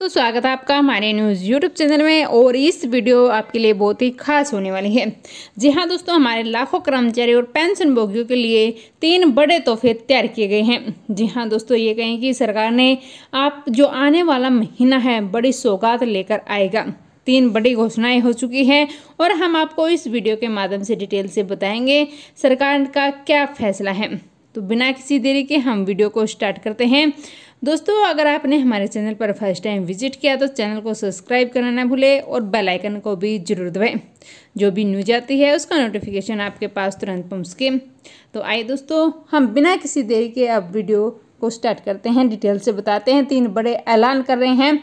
तो स्वागत है आपका हमारे न्यूज़ यूट्यूब चैनल में और इस वीडियो आपके लिए बहुत ही खास होने वाली है। जी हाँ दोस्तों, हमारे लाखों कर्मचारी और पेंशन भोगियों के लिए तीन बड़े तोहफे तैयार किए गए हैं। जी हाँ दोस्तों, ये कहें कि सरकार ने आप जो आने वाला महीना है, बड़ी सौगात लेकर आएगा। तीन बड़ी घोषणाएँ हो चुकी हैं और हम आपको इस वीडियो के माध्यम से डिटेल से बताएँगे सरकार का क्या फैसला है। तो बिना किसी देरी के हम वीडियो को स्टार्ट करते हैं। दोस्तों, अगर आपने हमारे चैनल पर फ़र्स्ट टाइम विज़िट किया तो चैनल को सब्सक्राइब करना ना भूलें और बेल आइकन को भी ज़रूर दबाएँ। जो भी न्यूज़ आती है, उसका नोटिफिकेशन आपके पास तुरंत पहुँच के तो आइए दोस्तों, हम बिना किसी देरी के अब वीडियो को स्टार्ट करते हैं। डिटेल से बताते हैं। तीन बड़े ऐलान कर रहे हैं।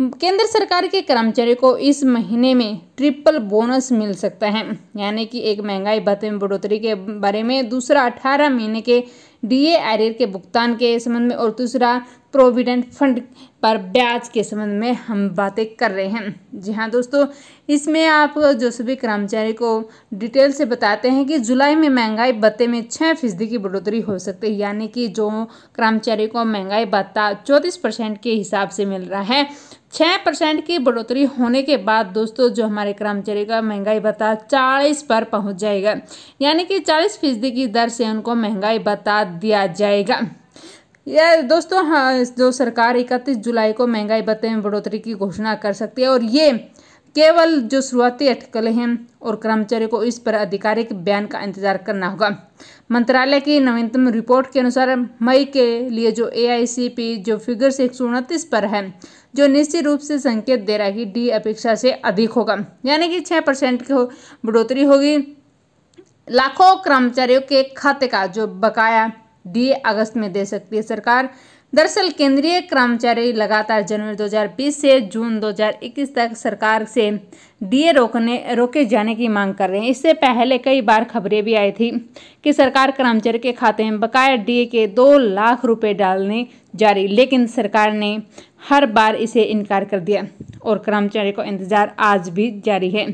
केंद्र सरकार के कर्मचारियों को इस महीने में ट्रिपल बोनस मिल सकता है। यानी कि एक महँगाई भत्ते में बढ़ोतरी के बारे में दूसरा अठारह महीने के डीए एरियर के भुगतान के संबंध में और दूसरा प्रोविडेंट फंड पर ब्याज के संबंध में हम बातें कर रहे हैं। जी हाँ दोस्तों, इसमें आप जो सभी कर्मचारी को डिटेल से बताते हैं कि जुलाई में महँगाई भत्ते में छः फ़ीसदी की बढ़ोतरी हो सकती है, यानी कि जो कर्मचारी को महँगाई भत्ता चौंतीस परसेंट के हिसाब से मिल रहा है। छः परसेंट की बढ़ोतरी होने के बाद दोस्तों जो हमारे कर्मचारी का महँगाई भत्ता चालीस पर पहुँच जाएगा। यानी कि चालीस फ़ीसदी की दर से उनको महँगाई भत्ता दिया जाएगा। यह दोस्तों हाँ जो सरकार इकतीस जुलाई को महँगाई भत्ते में बढ़ोतरी की घोषणा कर सकती है और ये केवल जो शुरुआती अटकलें हैं और कर्मचारियों को इस पर आधिकारिक बयान का इंतज़ार करना होगा। मंत्रालय की नवीनतम रिपोर्ट के अनुसार मई के लिए जो एआईसीपी जो फिगर एक पर है, जो निश्चित रूप से संकेत दे रहा है कि डी अपेक्षा से अधिक होगा, यानी कि छः परसेंट की बढ़ोतरी होगी। लाखों कर्मचारियों के खाते का जो बकाया डी अगस्त में दे सकती है सरकार दरअसल केंद्रीय कर्मचारी लगातार जनवरी 2020 से जून 2021 तक सरकार से डीए रोकने, रोके जाने की मांग कर रहे हैं। इससे पहले कई बार खबरें भी आई थी कि सरकार कर्मचारी के खाते में बकाया डीए के दो लाख रुपए डालने जारी, लेकिन सरकार ने हर बार इसे इनकार कर दिया और कर्मचारी को इंतज़ार आज भी जारी है।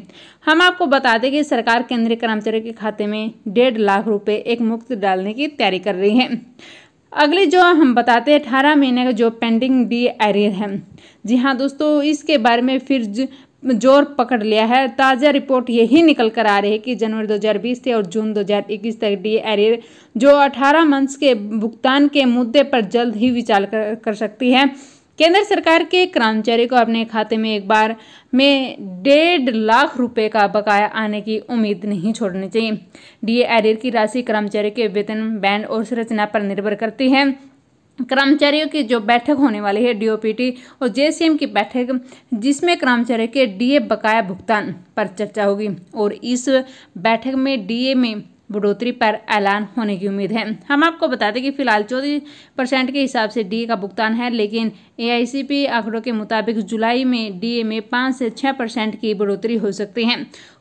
हम आपको बता दें कि सरकार केंद्रीय कर्मचारी के खाते में डेढ़ लाख रुपए एक मुक्त डालने की तैयारी कर रही है। अगली जो हम बताते हैं अठारह महीने का जो पेंडिंग डी एरियर है। जी हाँ दोस्तों इसके बारे में फिर ज़ोर पकड़ लिया है। ताज़ा रिपोर्ट यही निकल कर आ रही है कि जनवरी 2020 से और जून 2021 तक डी एरियर जो 18 मंथ्स के भुगतान के मुद्दे पर जल्द ही विचार कर, कर सकती है। केंद्र सरकार के कर्मचारी को अपने खाते में एक बार में डेढ़ लाख रुपए का बकाया आने की उम्मीद नहीं छोड़नी चाहिए। डीए एरियर की राशि कर्मचारी के वेतन, बैंड और संरचना पर निर्भर करती है। कर्मचारियों की जो बैठक होने वाली है, डीओपीटी और जेसीएम की बैठक, जिसमें कर्मचारी के डीए बकाया भुगतान पर चर्चा होगी और इस बैठक में डीए में बढ़ोतरी पर ऐलान होने की उम्मीद है। हम आपको बता दें कि फ़िलहाल चौदह परसेंट के हिसाब से डी का भुगतान है, लेकिन एआईसीपी आंकड़ों के मुताबिक जुलाई में डीए में पाँच से छः परसेंट की बढ़ोतरी हो सकती है।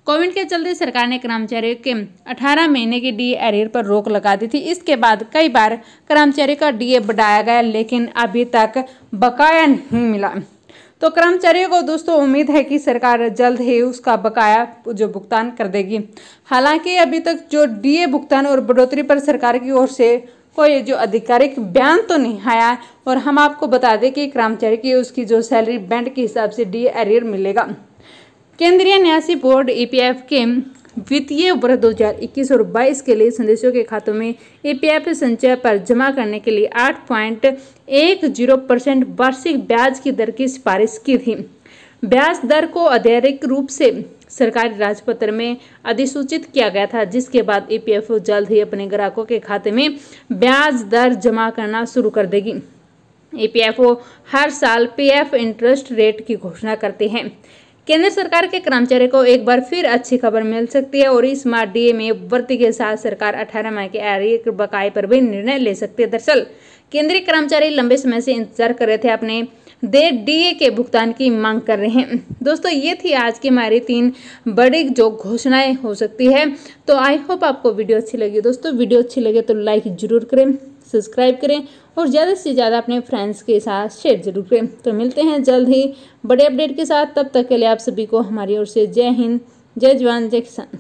कोविड के चलते सरकार ने कर्मचारियों के 18 महीने के डीए एरियर पर रोक लगा दी थी। इसके बाद कई बार कर्मचारी का डीए बढ़ाया गया, लेकिन अभी तक बकाया नहीं मिला। तो कर्मचारियों को दोस्तों, उम्मीद है कि सरकार जल्द ही उसका बकाया जो भुगतान कर देगी। हालाँकि अभी तक जो डीए भुगतान और बढ़ोतरी पर सरकार की ओर से कोई जो आधिकारिक बयान तो नहीं आया और हम आपको बता दें कि कर्मचारी की उसकी जो सैलरी बैंड के हिसाब से डी एरियर मिलेगा। केंद्रीय न्यासी बोर्ड ईपीएफ के वित्तीय वर्ष 2021 और 22 के लिए संदेशों के खातों में ईपीएफ संचय पर जमा करने के लिए 8.10 परसेंट वार्षिक ब्याज की दर की सिफारिश की थी। ब्याज दर को आधिकारिक रूप से सरकारी राजपत्र में अधिसूचित किया गया था, जिसके बाद ईपीएफओ जल्द ही अपने ग्राहकों के खाते में ब्याज दर जमा करना शुरू कर देगी। ईपीएफओ हर साल पीएफ इंटरेस्ट रेट की घोषणा करते हैं। केंद्र सरकार के कर्मचारी को एक बार फिर अच्छी खबर मिल सकती है और इस माह डीए में वृद्धि के साथ सरकार 18 माह के आर्थिक बकाये पर भी निर्णय ले सकती है। दरअसल, केंद्रीय कर्मचारी लंबे समय से इंतज़ार कर रहे थे, अपने दे डीए के भुगतान की मांग कर रहे हैं। दोस्तों, ये थी आज की हमारी तीन बड़ी जो घोषणाएँ हो सकती है। तो आई होप आपको वीडियो अच्छी लगी। दोस्तों, वीडियो अच्छी लगे तो लाइक ज़रूर करें। सब्सक्राइब करें और ज़्यादा से ज़्यादा अपने फ्रेंड्स के साथ शेयर ज़रूर करें। तो मिलते हैं जल्द ही बड़े अपडेट के साथ। तब तक के लिए आप सभी को हमारी ओर से जय हिंद, जय जवान, जय किसान।